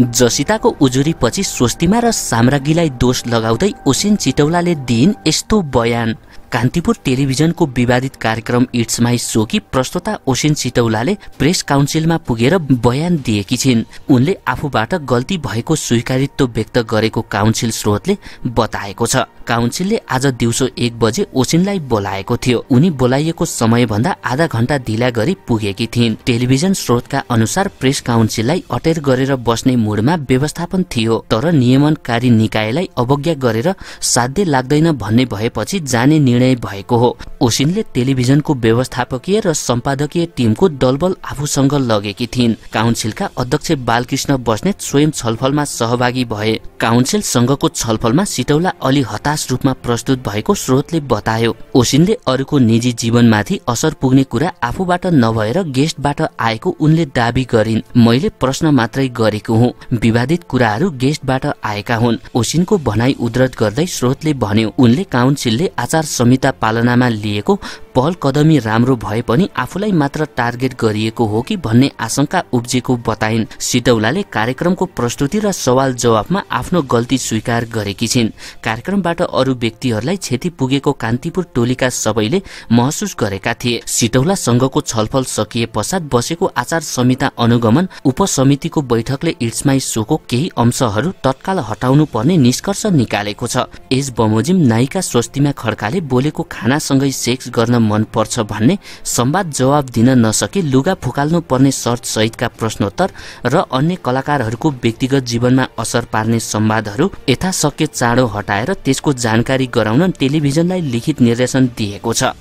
जसिताको उजुरीपछि स्वस्तिमा र साम्राज्ञीलाई दोष लगाउँदै ओसिन चिटौलाले दिइन् यस्तो बयान। कान्तिपुर टेलिभिजनको विवादित कार्यक्रम इट्स माई कि प्रस्तोता ओसिन चिटौलाले प्रेस काउन्सिलमा पुगेर बयान दिएकी छिन्। उनले आफूबाट गल्ती भएको स्वीकारित्व व्यक्त गरेको काउन्सिल स्रोतले बताएको छ। काउन्सिलले आज दिउँसो एक बजे ओसिनलाई बोलाएको थियो। उनी बोलाइएको समयभन्दा आधा घण्टा ढिला गरी पुगेकी थिइन्। टेलिभिजन स्रोतका अनुसार प्रेस काउन्सिललाई अटेर गरेर बस्ने मुडमा व्यवस्थापन थियो। तर नियमनकारी निकायलाई अवज्ञा गरेर साध्य लाग्दैन भन्ने भएपछि जाने निर्णय भएको हो। ओसिनले टेलिभिजनको व्यवस्थापकीय र सम्पादकीय टिमको दलबल आफूसँग लगेकी थिइन्। काउन्सिलका अध्यक्ष बालकृष्ण बस्नेत स्वयं छलफलमा सहभागी भए। काउन्सिल संघको छलफलमा सिटौला अलि हताश रूपमा प्रस्तुत भएको स्रोतले बतायो ओसिनले अरूको निजी जीवनमाथि असर पुग्ने कुरा आफूबाट नभएर गेस्टबाट आएको उनले दावी गरिन्। मैले प्रश्न मात्रै गरेको हुँ। विवादित कुराहरू गेस्टबाट आएका हुन्। ओसिनको भनाई उद्धत गर्दै स्रोतले भन्यो उनले काउन्सिलले आचार संहिता पालनामा लिएको पहल कदमी राम्रो भए पनि आफूलाई मात्र टार्गेट गरिएको हो कि भन्ने आशंका उब्जेको बताइन्। सिटौलाले कार्यक्रमको प्रस्तुति र सवाल जवाफमा आफ्नो गल्ती स्वीकार गरेकी छिन्। कार्यक्रमबाट अरू व्यक्तिहरूलाई क्षति पुगेको कान्तिपुर टोलीका सबैले महसुस गरेका थिए। सिटौला संघको छलफल सकिए पश्चात बसेको आचार संहिता अनुगमन उपसमितिको बैठकले इट्समाई सोको केही अंशहरू तत्काल हटाउनु पर्ने निष्कर्ष निकालेको छ। यस बमोजिम नायिका स्वस्तिमा खड्काले बोलेको खानासँगै सेक्स गर्न मन पर्छ भन्ने संवाद जवाब दिन नसके लुगा फुकाल्नु पर्ने शर्त सहितका प्रश्नोत्तर र अन्य कलाकारहरूको व्यक्तिगत जीवनमा असर पार्ने संवादहरू यथाशक्य चाँडो हटाएर त्यसको जानकारी गराउन टेलिभिजनलाई लिखित निर्देशन दिएको छ।